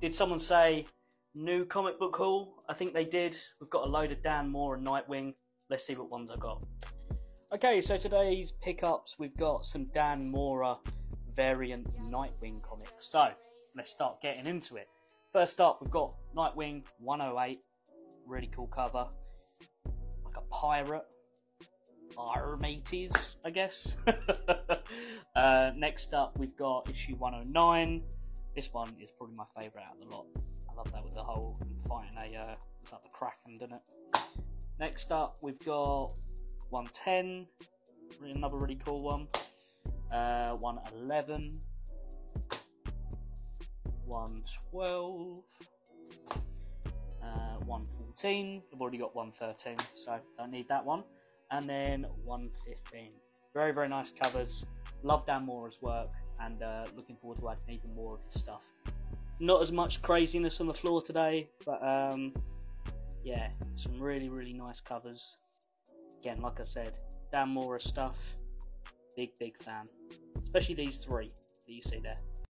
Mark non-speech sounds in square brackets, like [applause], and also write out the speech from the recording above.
Did someone say new comic book haul? I think they did. We've got a load of Dan Mora and Nightwing. Let's see what ones I got. Okay, so today's pickups we've got some Dan Mora variant Nightwing comics. So let's start getting into it. First up, we've got Nightwing 108, really cool cover, like a pirate, our mateys, I guess. [laughs] uh, next up, we've got issue 109. This one is probably my favourite out of the lot. I love that with the whole fighting a, uh, it's like the Kraken, doesn't it? Next up, we've got 110, another really cool one. Uh, 111, 112, uh, 114. I've already got 113, so don't need that one. And then 115. Very, very nice covers. Love Dan Mora's work and uh, looking forward to adding even more of his stuff. Not as much craziness on the floor today, but um, yeah, some really, really nice covers. Again, like I said, Dan Mora stuff, big, big fan. Especially these three that you see there.